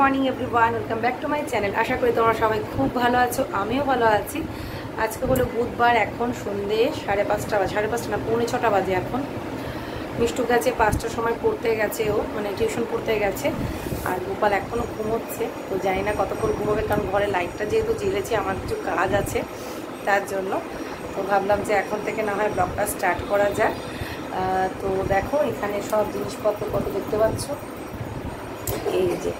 Morning everyone welcome back to my channel আশা করি তোমরা সবাই খুব ভালো আছো, আমিও ভালো আছি। আজকে হলো বুধবার, এখন সন্ধে সাড়ে পাঁচটা বাজে সাড়ে পাঁচটা না, পৌনে ছটা বাজে এখন। মিষ্টু গেছে পাঁচটার সময় পড়তে গেছে ও মানে টিউশন পড়তে গেছে। আর গোপাল এখনও ঘুমোচ্ছে, তো জানি না কতক্ষণ ঘুমোবে, কারণ ঘরে লাইটটা যেহেতু জ্বেলেছি, আমার কিছু কাজ আছে তার জন্য। তো ভাবলাম যে এখন থেকে না হয় ব্লগটা স্টার্ট করা যায় তো দেখো এখানে সব জিনিসপত্র কত দেখতে পাচ্ছ? এই যে।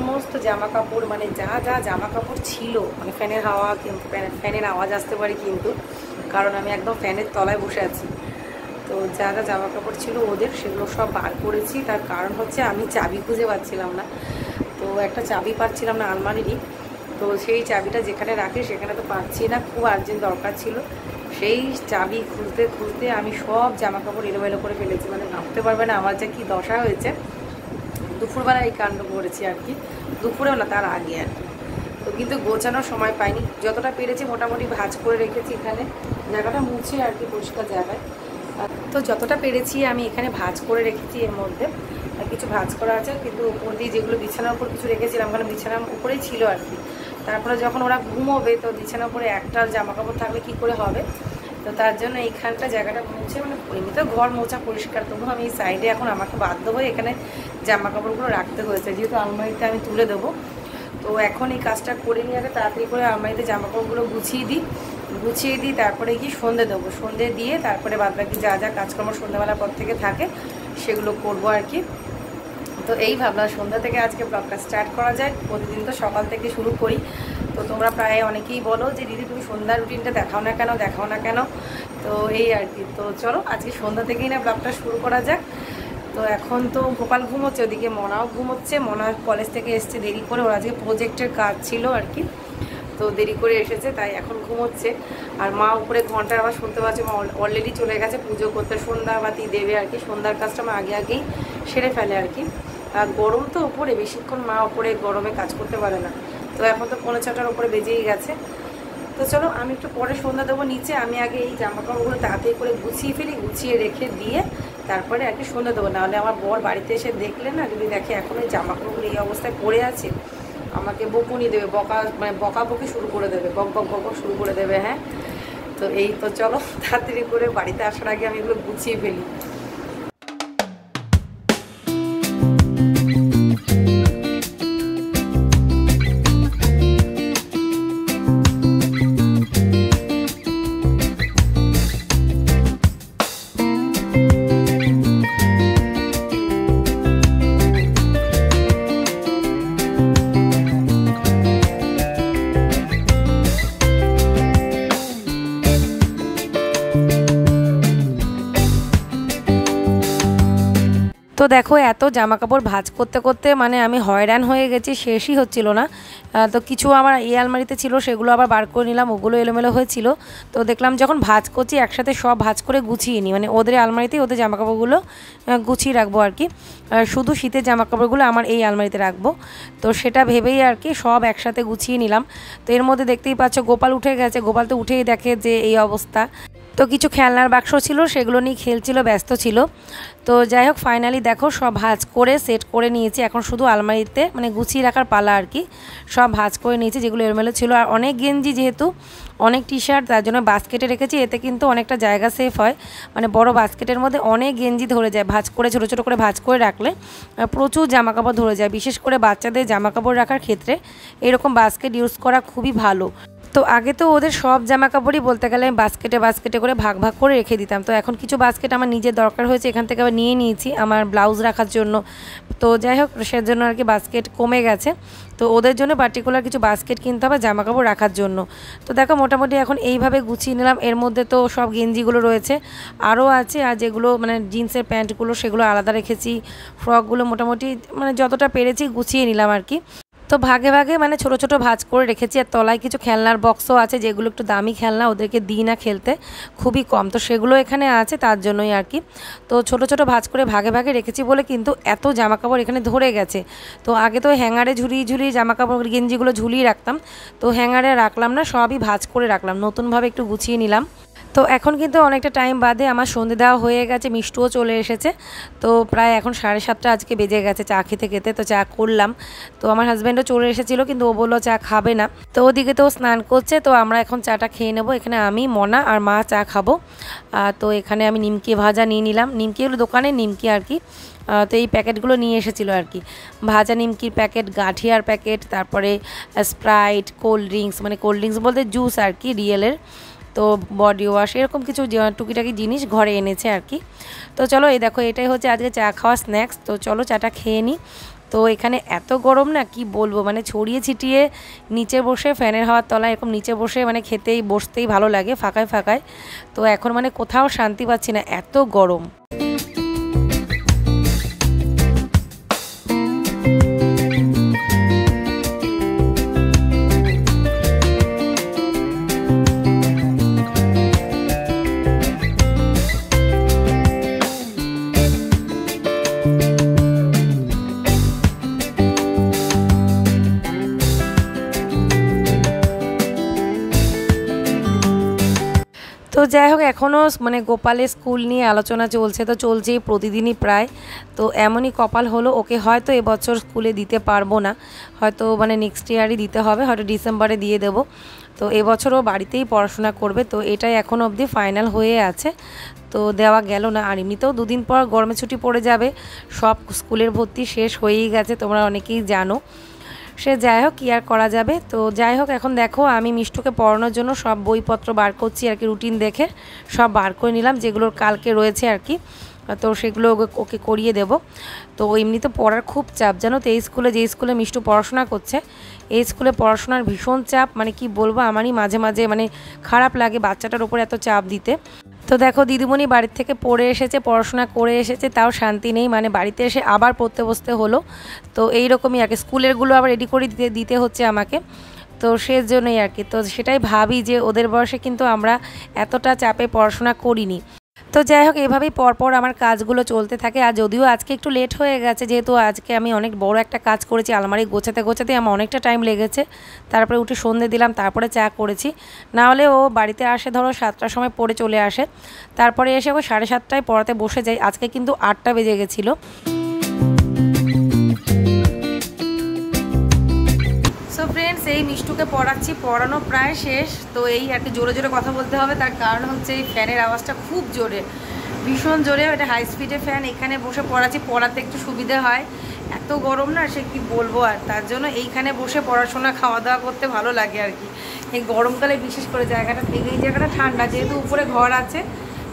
সমস্ত জামা কাপড় মানে যা যা জামা কাপড় ছিল মানে ফ্যানের হাওয়া কিন্তু, ফ্যান- ফ্যানের আওয়াজ আসতে পারে কিন্তু, কারণ আমি একদম ফ্যানের তলায় বসে আছি। তো যা যা জামা কাপড় ছিল ওদের, সেগুলো সব বার করেছি। তার কারণ হচ্ছে আমি চাবি খুঁজে পাচ্ছিলাম না। তো একটা চাবি পাচ্ছিলাম না আলমারিরই। তো সেই চাবিটা যেখানে রাখি, সেখানে তো পাচ্ছি না, খুব আর্জেন্ট দরকার ছিল। সেই চাবি খুঁজতে খুঁজতে আমি সব জামা কাপড় এলোমেলো করে ফেলেছি মানে ভাবতে পারবে না আমার যে কী দশা হয়েছে। দুপুরবেলা এই কাণ্ড করেছি আর কি। দুপুরেও না, তার আগে আর কি। তো কিন্তু গোছানোর সময় পাইনি। যতটা পেরেছি মোটামুটি ভাজ করে রেখেছি এখানে। জায়গাটা মুছে আর কি, পরিষ্কার জায়গায়। তো যতটা পেরেছি আমি এখানে ভাজ করে রেখেছি এর মধ্যে। আর কিছু ভাজ করা আছে, কিন্তু উপর দিয়ে যেগুলো বিছানার উপর কিছু রেখেছিলাম, কারণ বিছানার উপরেই ছিল আর কি। তারপরে যখন ওরা ঘুমোবে, তো বিছানার উপরে একটা জামা কাপড় থাকলে কী করে হবে? তো তার জন্য এইখানটা জায়গাটা মুছে মানে এমনিতেও ঘর মোছা পরিষ্কার। তবু আমি এই সাইডে এখন আমাকে বাধ্য হয়ে এখানে জামা কাপড়গুলো রাখতে হয়েছে। যেহেতু আলমারিতে আমি তুলে দেবো, তো এখন এই কাজটা করে নিয়ে আগে তাড়াতাড়ি করে আলমারিতে জামা কাপড়গুলো গুছিয়ে দিই। গুছিয়ে দিই, তারপরে গিয়ে সন্ধে দেবো। সন্ধে দিয়ে তারপরে বাদবাকি যা যা কাজকর্ম সন্ধ্যাবেলার পর থেকে থাকে, সেগুলো করব আর কি। তো এই ভাবলাম সন্ধ্যা থেকে আজকে ব্লগটা স্টার্ট করা যায়। প্রতিদিন তো সকাল থেকে শুরু করি। তো তোমরা প্রায় অনেকেই বলো যে, দিদি, তুমি সন্ধ্যার রুটিনটা দেখাও না কেন? দেখাও না কেন? তো এই আর কি। তো চলো, আজকে সন্ধ্যা থেকেই না ব্লগটা শুরু করা যাক। তো এখন তো গোপাল ঘুমোচ্ছে, ওদিকে মনাও ঘুমোচ্ছে। মনা কলেজ থেকে এসছে দেরি করে, ওর আজকে প্রজেক্টের কাজ ছিল আর কি। তো দেরি করে এসেছে, তাই এখন ঘুমোচ্ছে। আর মা উপরে ঘণ্টার আবার শুনতে পাচ্ছে, মা অলরেডি চলে গেছে পুজো করতে। সন্ধ্যাবাতি দেবে আর কি, সন্ধ্যার কাজটা মা আগে আগেই সেরে ফেলে আর কি। আর গরম তো উপরে, বেশিক্ষণ মা উপরে গরমে কাজ করতে পারে না। তো এখন তো পনেরো ছটার উপরে বেজেই গেছে। তো চলো, আমি একটু পরে সন্ধ্যা দেবো নিচে, আমি আগে এই জামা কাপড়গুলো তাড়াতাড়ি করে গুছিয়ে ফেলি, গুছিয়ে রেখে দিয়ে তারপরে আর কি শুনে দেবো। নাহলে আমার বর বাড়িতে এসে দেখলে না, যদি দেখে এখন ওই জামা কাপড় এই অবস্থায় পড়ে আছে, আমাকে বকুনি দেবে, বকা মানে বকাবকি শুরু করে দেবে বক বক বক শুরু করে দেবে হ্যাঁ? তো এই তো চলো, তাড়াতাড়ি করে বাড়িতে আসার আগে আমি এগুলো গুছিয়ে ফেলি। দেখো, এত জামা কাপড় ভাঁজ করতে করতে মানে আমি হয়রান হয়ে গেছি, শেষই হচ্ছিল না। তো কিছু আমার এই আলমারিতে ছিল, সেগুলো আবার বার করে নিলাম, ওগুলো এলোমেলো হয়েছিল। তো দেখলাম যখন ভাঁজ করছি, একসাথে সব ভাঁজ করে গুছিয়ে নিই। মানে ওদের আলমারিতেই ওদের জামা কাপড়গুলো গুছিয়ে রাখব আর কি। শুধু শীতের জামা কাপড়গুলো আমার এই আলমারিতে রাখব। তো সেটা ভেবেই আর কি সব একসাথে গুছিয়ে নিলাম। তো এর মধ্যে দেখতেই পাচ্ছ, গোপাল উঠে গেছে। গোপাল তো উঠেই দেখে যে এই অবস্থা। তো কিছু খেলনার বাক্স ছিল, সেগুলো নিয়ে খেলছিল, ব্যস্ত ছিল। তো যাই হোক ফাইনালি দেখো, সব ভাজ করে সেট করে নিয়েছি। এখন শুধু আলমারিতে মানে গুছিয়ে রাখার পালা আর কি। সব ভাজ করে নিয়েছি, যেগুলো এলোমেলো ছিল। আর অনেক গেঞ্জি যেহেতু, অনেক টি শার্ট তার জন্য বাস্কেটে রেখেছি। এতে কিন্তু অনেকটা জায়গা সেফ হয়। মানে বড় বাস্কেটের মধ্যে অনেক গেঞ্জি ধরে যায়, ভাজ করে, ছোটো ছোটো করে ভাজ করে রাখলে। প্রচুর জামা কাপড় ধরে যায়, বিশেষ করে বাচ্চাদের জামা কাপড় রাখার ক্ষেত্রে। এরকম বাস্কেট ইউজ করা খুবই ভালো। তো আগে তো ওদের সব জামা কাপড়ই বলতে গেলে আমি বাস্কেটে বাস্কেটে করে ভাগ ভাগ করে রেখে দিতাম। তো এখন কিছু বাস্কেট আমার নিজের দরকার হয়েছে, এখান থেকে আবার নিয়ে নিয়েছি আমার ব্লাউজ রাখার জন্য। তো যাই হোক, সেজন্য আর কি বাস্কেট কমে গেছে। তো ওদের জন্য পার্টিকুলার কিছু বাস্কেট কিনতে হবে জামা কাপড় রাখার জন্য। তো দেখো, মোটামুটি এখন এইভাবে গুছিয়ে নিলাম। এর মধ্যে তো সব গেঞ্জিগুলো রয়েছে। আরও আছে, আর যেগুলো মানে জিন্সের প্যান্টগুলো, সেগুলো আলাদা রেখেছি। ফ্রকগুলো মোটামুটি মানে যতটা পেরেছি গুছিয়ে নিলাম আর কি। তো ভাগে ভাগে মানে ছোট ছোট ভাজ করে রেখেছি আর তলায় কিছু খেলনার বক্সও আছে যেগুলো একটু দামি খেলনা, ওদেরকে দিই না খেলতে। খুবই কম। তো সেগুলো এখানে আছে তার জন্যই আর কি। তো ছোট ছোট ভাঁজ করে ভাগে ভাগে রেখেছি বলে কিন্তু এত জামা কাপড় এখানে ধরে গেছে। তো আগে তো হ্যাঙ্গারে ঝুলিয়ে ঝুলিয়ে জামা কাপড় গেঞ্জিগুলো ঝুলিয়ে রাখতাম। তো হ্যাঙ্গারে রাখলাম না, সবই ভাজ করে রাখলাম। নতুনভাবে একটু গুছিয়ে নিলাম। তো এখন কিন্তু অনেকটা টাইম বাদে আমার সন্ধে দেওয়া হয়ে গেছে, মিষ্টুও চলে এসেছে। তো প্রায় এখন সাড়ে সাতটা আজকে বেজে গেছে চা খেতে খেতে, তো চা করলাম। তো আমার হাজব্যান্ডও চলে এসেছিল, কিন্তু ও বলল চা খাবে না। তো ওদিকে তো স্নান করছে, তো আমরা এখন চাটা খেয়ে নেব। এখানে আমি, মনা আর মা চা খাব। তো এখানে আমি নিমকি ভাজা নিয়ে নিলাম। নিমকি হলো দোকানে, নিমকি আর কি। তো এই প্যাকেটগুলো নিয়ে এসেছিল আর কি। ভাজা নিমকির প্যাকেট, গাঠিয়ার প্যাকেট, তারপরে স্প্রাইট, কোল্ড ড্রিঙ্কস মানে কোল্ড ড্রিঙ্কস বলতে জুস আর কি, রিয়েলের। তো বডি ওয়াশ এরকম কিছু টুকিটাকি জিনিস ঘরে এনেছে আর কি। তো চলো এই দেখো, এটাই হচ্ছে আজকে চা খাওয়া স্ন্যাক্স তো চলো চাটা খেয়ে নিই তো এখানে এত গরম না, কি বলব? মানে ছড়িয়ে ছিটিয়ে নিচে বসে ফ্যানের হাওয়ার তলায় এরকম নিচে বসে মানে খেতেই, বসতেই ভালো লাগে ফাঁকায় ফাঁকায়। তো এখন মানে কোথাও শান্তি পাচ্ছি না, এত গরম। তো যাই হোক এখনও মানে গোপালের স্কুল নিয়ে আলোচনা চলছে, তো চলছেই প্রতিদিনই প্রায়। তো এমনই কপাল হলো, ওকে হয়তো এবছর স্কুলে দিতে পারব না। হয়তো মানে নেক্সট ইয়ারই দিতে হবে, হয়তো ডিসেম্বরে দিয়ে দেব। তো এবছর ও বাড়িতেই পড়াশোনা করবে, তো এটাই এখন অবধি ফাইনাল হয়ে আছে। তো দেওয়া গেল না আর এমনিতেও দুদিন পর গরমে ছুটি পড়ে যাবে, সব স্কুলের ভর্তি শেষ হয়েই গেছে, তোমরা অনেকেই জানো। সে যাই হোক, কী আর করা যাবে? তো যাই হোক, এখন দেখো, আমি মিষ্টুকে পড়ানোর জন্য সব বইপত্র বার করছি, আর কি রুটিন দেখে সব বার করে নিলাম, যেগুলোর কালকে রয়েছে আর কি। তো সেগুলো ওকে করিয়ে দেব। তো এমনিতে পড়ার খুব চাপ, জানো তো, এই স্কুলে, যে স্কুলে মিষ্টু পড়াশোনা করছে, এই স্কুলে পড়াশোনার ভীষণ চাপ মানে কি বলব, আমারই মাঝে মাঝে মানে খারাপ লাগে বাচ্চাটার ওপর এত চাপ দিতে। তো দেখো দিদিমণি বাড়ির থেকে পড়ে এসেছে, পড়াশোনা করে এসেছে, তাও শান্তি নেই। মানে বাড়িতে এসে আবার পড়তে বসতে হলো। তো এই রকমই আর কি। স্কুলেরগুলো আবার রেডি করে দিতে দিতে হচ্ছে আমাকে। তো সেজন্যই আর কি। তো সেটাই ভাবি যে ওদের বয়সে কিন্তু আমরা এতটা চাপে পড়াশোনা করিনি। তো যাই হোক, এভাবেই পরপর আমার কাজগুলো চলতে থাকে। আর যদিও আজকে একটু লেট হয়ে গেছে, যেহেতু আজকে আমি অনেক বড় একটা কাজ করেছি, আলমারি গোছাতে গোছাতে আমার অনেকটা টাইম লেগেছে। তারপরে উঠে সন্ধে দিলাম, তারপরে চা করেছি। না হলে ও বাড়িতে আসে, ধরো সাতটার সময় পড়ে চলে আসে। তারপরে এসে ও সাড়ে সাতটায় পড়াতে বসে যায়। আজকে কিন্তু আটটা বেজে গেছিল। সো ফ্রেন্ডস এই মিষ্টুকে পড়াচ্ছি, পড়ানো প্রায় শেষ। তো এই আর কি জোরে জোরে কথা বলতে হবে, তার কারণ হচ্ছে এই ফ্যানের আওয়াজটা খুব জোরে, ভীষণ জোরে। এটা হাই স্পিডে ফ্যান এখানে বসে পড়াচ্ছি, পড়াতে একটু সুবিধে হয়। এত গরম না, সে কি বলব? আর তার জন্য এইখানে বসে পড়াশোনা খাওয়া দাওয়া করতে ভালো লাগে আর কি। এই গরমকালে বিশেষ করে জায়গাটা, এই জায়গাটা ঠান্ডা, যেহেতু উপরে ঘর আছে,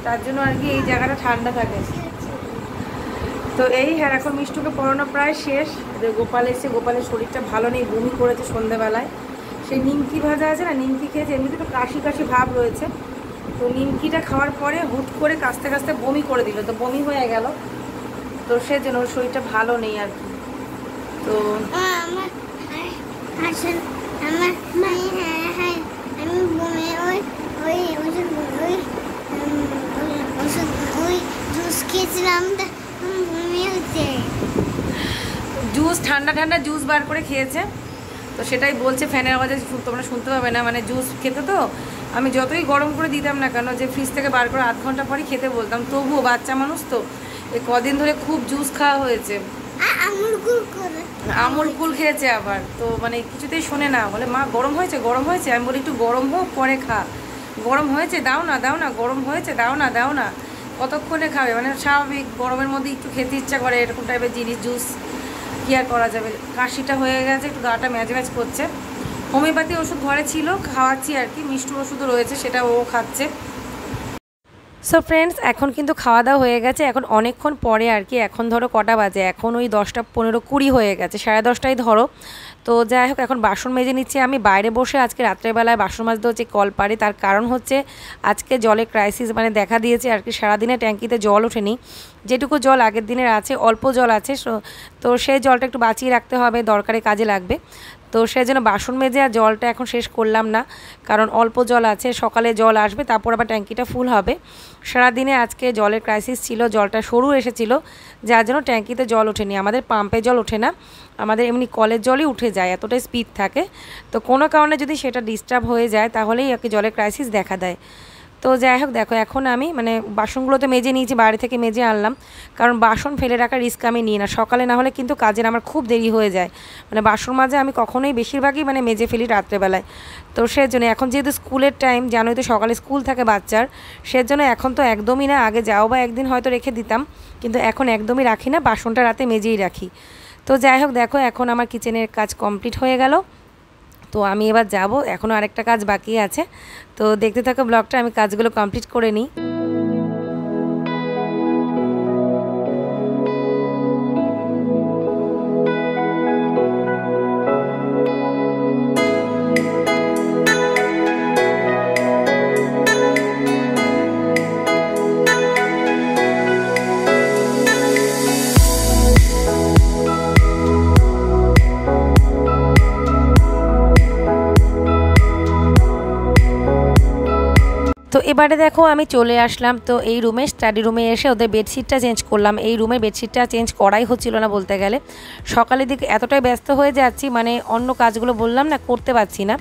তার জন্য আর কি এই জায়গাটা ঠান্ডা থাকে। তো এই হ্যাঁ এখন মিষ্টুকে পড়ানো প্রায় শেষ। গোপাল এসে, গোপালের শরীরটা ভালো নেই, বমি করেছে সন্ধ্যাবেলায় সেই নিমকি ভাজা আছে না, নিমকি খেয়েছে, এমনিতে তো কাশি কাশি ভাব রয়েছে। তো নিমকিটা খাওয়ার পরে হুট করে কাস্তে কাস্তে বমি করে দিল, তো বমি হয়ে গেল। তো সে যেন ওর শরীরটা ভালো নেই আর কি। তো খেয়েছিলাম জুস ঠান্ডা ঠান্ডা জুস বার করে খেয়েছে। তো সেটাই বলছে ফ্যানের আওয়াজে তোমরা শুনতে পাবে না মানে জুস খেতে তো। আমি যতই গরম করে দিতাম না কেন যে ফ্রিজ থেকে বার করে আধ ঘণ্টা পরই খেতে বলতাম। তবুও বাচ্চা মানুষ তো এই কদিন ধরে খুব জুস খাওয়া হয়েছে। আমুল কুল খেয়েছে আবার। তো মানে কিছুতেই শোনে না বলে মা গরম হয়েছে গরম হয়েছে? আমি বলি একটু গরম হোক পরে খা। গরম হয়েছে? দাও না দাও না গরম হয়েছে? দাও না দাও না। কতক্ষণে খাবে? মানে স্বাভাবিক গরমের মধ্যে একটু খেতে ইচ্ছা করে, এরকম টাইপের জিনিস জুস কী আর করা যাবে? কাশিটা হয়ে গেছে, একটু গাটা ম্যাচ ম্যাচ করছে। হোমিওপ্যাথি ওষুধ ঘরে ছিল, খাওয়াচ্ছি আর কি, মিষ্টি ওষুধও রয়েছে, সেটা ও খাচ্ছে। সো ফ্রেন্ডস এখন কিন্তু খাওয়া দাওয়া হয়ে গেছে, এখন অনেকক্ষণ পরে আর কি, এখন ধরো কটা বাজে, এখন ওই দশটা পনেরো কুড়ি হয়ে গেছে, সাড়ে দশটায় ধরো। তো যাই হোক, এখন বাসন মেজে নিচ্ছি। আমি বাইরে বসে আজকে রাত্রেবেলায় বাসন মাজতে হচ্ছে কল পারে তার কারণ হচ্ছে আজকে জলের ক্রাইসিস মানে দেখা দিয়েছে আর কি, সারাদিনে ট্যাঙ্কিতে জল ওঠেনি। যেটুকু জল আগের দিনের আছে, অল্প জল আছে। তো সেই জলটা একটু বাঁচিয়ে রাখতে হবে, দরকারে কাজে লাগবে। তো সেই জন্য বাসন মেজে আর জলটা এখন শেষ করলাম না, কারণ অল্প জল আছে, সকালে জল আসবে, তারপর আবার ট্যাঙ্কিটা ফুল হবে। সারাদিনে আজকে জলের ক্রাইসিস ছিল, জলটা সরু এসেছিল, যার জন্য ট্যাঙ্কিতে জল ওঠেনি, আমাদের পাম্পে জল ওঠে না, আমাদের এমনি কলের জলই উঠে যায়, এতটাই স্পিড থাকে। তো কোনো কারণে যদি সেটা ডিস্টার্ব হয়ে যায়, তাহলেই আর জলের ক্রাইসিস দেখা দেয়। তো যাই হোক দেখো, এখন আমি মানে বাসনগুলো তো মেজে নিয়েছি, বাড়ি থেকে মেজে আনলাম। কারণ বাসন ফেলে রাখার রিস্ক আমি নিই না। সকালে না হলে কিন্তু কাজের আমার খুব দেরি হয়ে যায়। মানে বাসন মাঝে আমি কখনোই বেশিরভাগই মানে মেজে ফেলি রাত্রেবেলায়। তো সেজন্য, এখন যেহেতু স্কুলের টাইম, জানোই তো সকালে স্কুল থাকে বাচ্চার, সেজন্য এখন তো একদমই না। আগে যাও বা একদিন হয়তো রেখে দিতাম, কিন্তু এখন একদমই রাখি না। বাসনটা রাতে মেজেই রাখি। তো যাই হোক দেখো, এখন আমার কিচেনের কাজ কমপ্লিট হয়ে গেল। তো আমি এবার যাব এখনও আরেকটা কাজ বাকি আছে। তো দেখতে থাকো ব্লগটা, আমি কাজগুলো কমপ্লিট করে নিই। তো এবারে দেখো আমি চলে আসলাম, তো এই রুমে স্টাডি রুমে এসে ওদের বেডশিটটা চেঞ্জ করলাম। এই রুমে বেডশিটটা চেঞ্জ করাই হচ্ছিল না বলতে গেলে। সকালের দিকে এতটাই ব্যস্ত হয়ে যাচ্ছি মানে অন্য কাজগুলো বললাম না, করতে পারছি না।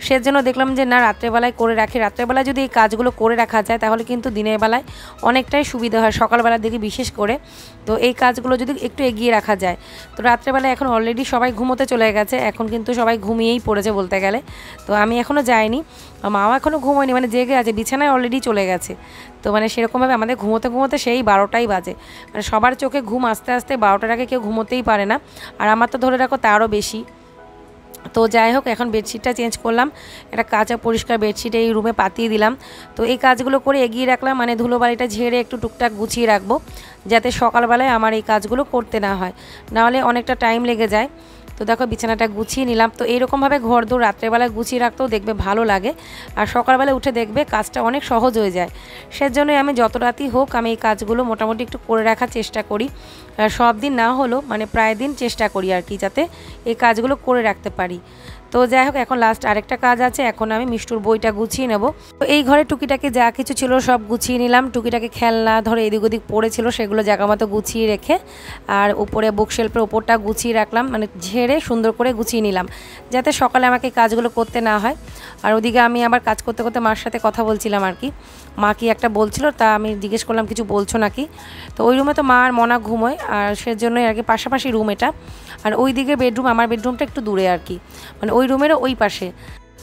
সেজন্য দেখলাম যে, না, রাত্রেবেলায় করে রাখি। রাত্রেবেলায় যদি এই কাজগুলো করে রাখা যায়, তাহলে কিন্তু দিনের বেলায় অনেকটাই সুবিধা হয় সকালবেলার দিকে বিশেষ করে। তো এই কাজগুলো যদি একটু এগিয়ে রাখা যায়। তো রাত্রেবেলায় এখন অলরেডি সবাই ঘুমোতে চলে গেছে। এখন কিন্তু সবাই ঘুমিয়েই পড়েছে বলতে গেলে। তো আমি এখনও যাইনি। মাও এখনও ঘুমোয়নি মানে জেগে আছে, বিছানায় অলরেডি চলে গেছে। তো মানে সেরকমভাবে আমাদের ঘুমোতে ঘুমোতে সেই বারোটাই বাজে। মানে সবার চোখে ঘুম আস্তে আস্তে বারোটার আগে কেউ ঘুমোতেই পারে না। আর আমার তো ধরে রাখো তারও বেশি। তো যাই হোক, এখন বেডশিটটা চেঞ্জ করলাম। একটা কাঁচা পরিষ্কার বেডশিট এই রুমে পাতিয়ে দিলাম। তো এই কাজগুলো করে এগিয়ে রাখলাম মানে ধুলোবালিটা ঝেড়ে একটু টুকটাক গুছিয়ে রাখব, যাতে সকালবেলায় আমার এই কাজগুলো করতে না হয়। নাহলে অনেকটা টাইম লেগে যায়। তো দেখো বিছানাটা গুছিয়ে নিলাম। তো এইরকমভাবে ঘর দৌড় রাত্রেবেলায় গুছিয়ে রাখতেও দেখবে ভালো লাগে। আর সকালবেলা উঠে দেখবে কাজটা অনেক সহজ হয়ে যায়। সেজন্যই আমি যত রাতই হোক আমি এই কাজগুলো মোটামুটি একটু করে রাখার চেষ্টা করি। সব দিন না হলেও মানে প্রায় দিন চেষ্টা করি আর কি, যাতে এই কাজগুলো করে রাখতে পারি। তো যাই হোক, এখন লাস্ট আরেকটা কাজ আছে, এখন আমি মিষ্টুর বইটা গুছিয়ে নেব। তো এই ঘরে টুকিটাকে যা কিছু ছিল সব গুছিয়ে নিলাম, টুকিটাকে খেলনা ধরো এদিক ওদিক পড়েছিল, সেগুলো জায়গা মতো গুছিয়ে রেখে, আর উপরে বুকশেল্পের ওপরটা গুছিয়ে রাখলাম মানে ঝেড়ে সুন্দর করে গুছিয়ে নিলাম, যাতে সকালে আমাকে কাজগুলো করতে না হয়। আর ওদিকে আমি আবার কাজ করতে করতে মার সাথে কথা বলছিলাম আর কি। মা কি একটা বলছিল, তা আমি জিজ্ঞেস করলাম, কিছু বলছো নাকি? তো ওই রুমে তো মা আর মনা ঘুমোয়, আর সেজন্যই আর কি পাশাপাশি রুম এটা। আর ওই দিকে বেডরুম আমার বেডরুমটা একটু দূরে আর কি। মানে ওই রুমেরও ওই পাশে।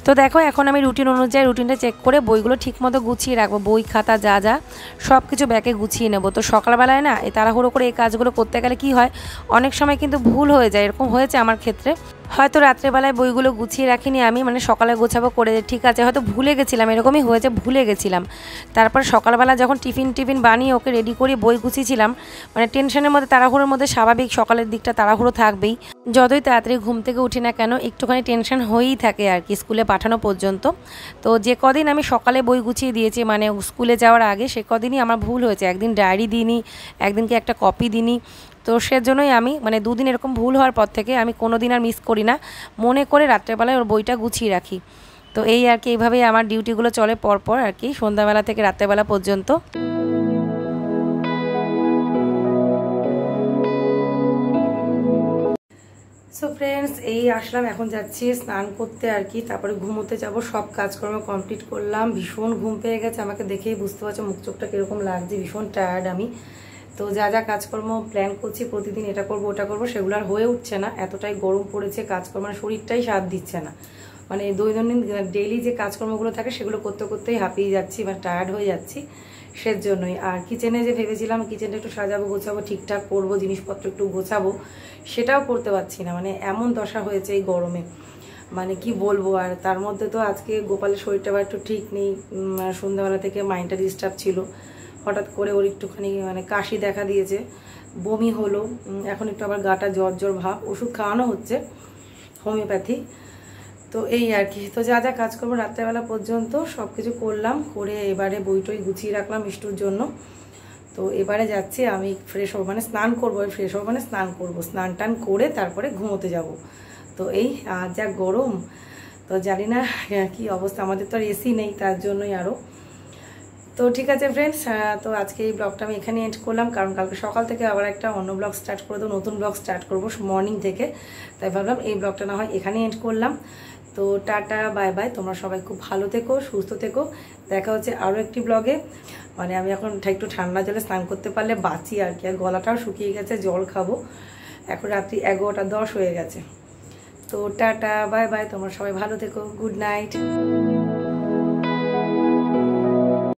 তো দেখো, এখন আমি রুটিন অনুযায়ী রুটিনটা চেক করে বইগুলো ঠিকমতো গুছিয়ে রাখব। বই, খাতা যা যা সব কিছু ব্যাকে গুছিয়ে নেব। তো সকালবেলায় না, এই তাড়াহুড়ো করে এই কাজগুলো করতে গেলে কি হয়? অনেক সময় কিন্তু ভুল হয়ে যায়, এরকম হয়েছে আমার ক্ষেত্রে। হয়তো রাত্রেবেলায় বইগুলো গুছিয়ে রাখিনি আমি মানে সকালে গোছাবো করে ঠিক আছে। হয়তো ভুলে গেছিলাম, এরকমই হয়েছে, ভুলে গেছিলাম। তারপর সকালবেলা যখন টিফিন টিফিন বানিয়ে ওকে রেডি করে বই গুছিয়েছিলাম মানে টেনশনের মধ্যে, তাড়াহুড়োর মধ্যে স্বাভাবিক সকালের দিকটা তাড়াহুড়ো থাকবেই। যতই তাড়াতাড়ি ঘুম থেকে উঠি না কেন, একটুখানি টেনশন হয়েই থাকে আর কি, স্কুলে পাঠানো পর্যন্ত। তো যে কদিন আমি সকালে বই গুছিয়ে দিয়েছি মানে স্কুলে যাওয়ার আগে, সে কদিনই আমার ভুল হয়েছে। একদিন ডায়েরি দিইনি, একদিনকে একটা কপি দিইনি। তো সেজন্যই আমি মানে দুদিন এরকম ভুল হওয়ার পর থেকে আমি কোনো দিন আর মিস করি না। মনে করে রাত্রেবেলায় ওর বইটা গুছিয়ে রাখি। তো এই আর কি, এইভাবেই আমার ডিউটিগুলো চলে পরপর আর কি, সন্ধ্যাবেলা থেকে রাত্রেবেলা পর্যন্ত। সো ফ্রেন্ডস এই আসলাম, এখন যাচ্ছি স্নান করতে আর কি, তারপরে ঘুমোতে যাব, সব কাজকর্ম কমপ্লিট করলাম, ভীষণ ঘুম পেয়ে গেছে, আমাকে দেখেই বুঝতে পারছ মুখ চোখটা কীরকম লাগছে, ভীষণ টায়ার্ড আমি। তো যা যা কাজকর্ম প্ল্যান করছি, প্রতিদিন এটা করব, ওটা করব, সেগুলো আর হয়ে উঠছে না। এতটাই গরম পড়েছে, কাজকর্ম মানে শরীরটাই সাথ দিচ্ছে না। মানে দৈনন্দিন ডেইলি যে কাজকর্মগুলো থাকে, সেগুলো করতে করতেই হাঁপিয়ে যাচ্ছি, বা টায়ার্ড হয়ে যাচ্ছি সেজন্যই। আর কিচেনে যে ভেবেছিলাম কিচেনটা একটু সাজাবো, গোছাবো, ঠিকঠাক করব, জিনিসপত্র একটু গোছাবো, সেটাও করতে পারছি না। মানে এমন দশা হয়েছে এই গরমে। মানে কি বলব, আর তার মধ্যে তো আজকে গোপালের শরীরটা একটু ঠিক নেই। সন্ধ্যাবেলা থেকে মাইন্ডটা ডিস্টার্ব ছিল। হঠাৎ করে ওর একটুখানি মানে কাশি দেখা দিয়েছে, বমি হলো এখন একটু আবার গাটা জ্বর জ্বর ভাব, ওষুধ খাওয়ানো হচ্ছে, হোমিওপ্যাথি। তো এই আর কি, তো যা যা কাজ করব রাত্রেবেলা পর্যন্ত সব কিছু করলাম, করে এবারে বই টই গুছিয়ে রাখলাম মিষ্টুর জন্য। তো এবারে যাচ্ছি, আমি ফ্রেশ হব মানে স্নান করব ফ্রেশ হব মানে স্নান করব, স্নান টান করে তারপরে ঘুমোতে যাব। তো এই আর যা গরম, তো জানি না, কি অবস্থা, আমাদের তো আর এসি নেই, তার জন্যই আরও তো ঠিক আছে ফ্রেন্ডস তো আজকে এই ব্লগটা আমি এখানে এন্ড করলাম। কারণ কালকে সকাল থেকে আবার একটা অন্য ব্লগ স্টার্ট করে দেবো নতুন ব্লগ স্টার্ট করব মর্নিং থেকে। তাই ভাবলাম এই ব্লগটা না হয় এখানে এন্ড করলাম। তো টাটা বাই বাই তোমরা সবাই খুব ভালো থেকো, সুস্থ থেকো। দেখা হচ্ছে আরও একটি ব্লগে মানে আমি এখন একটু ঠান্ডা জলে স্নান করতে পারলে বাঁচি আর কি, আর গলাটাও শুকিয়ে গেছে, জল খাব। এখন রাত্রি এগারোটা দশ হয়ে গেছে। তো টাটা বাই বাই তোমরা সবাই ভালো থেকো। Good night